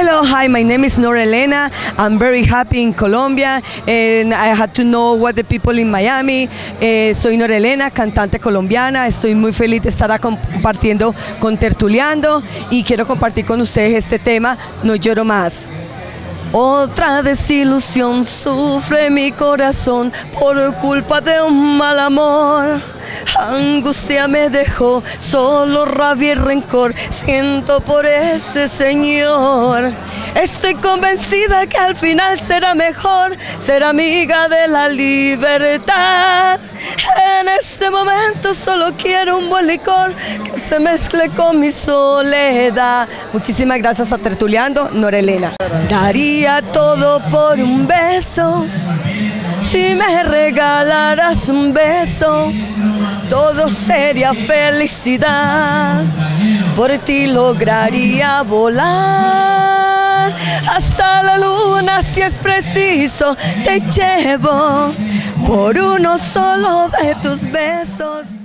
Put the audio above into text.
Hello, hi, my name is Nora Elena. I'm very happy in Colombia and I had to know what the people in Miami. Eh, soy Nora Elena, cantante colombiana. Estoy muy feliz de estar compartiendo con Tertuliando y quiero compartir con ustedes este tema, No lloro más. Otra desilusión sufre mi corazón por culpa de un mal amor. Angustia me dejó, solo rabia y rencor siento por ese señor. Estoy convencida que al final será mejor ser amiga de la libertad. En este momento solo quiero un buen licor que se mezcle con mi soledad. Muchísimas gracias a Tertuliando, Norelena. Daría todo por un beso. Si me regalaras un beso, todo sería felicidad. Por ti lograría volar hasta la luna si es preciso. Te llevo por uno solo de tus besos.